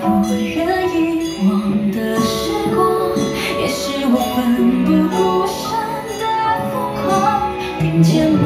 不愿遗忘的时光，也是我奋不顾身的疯狂。遇见了。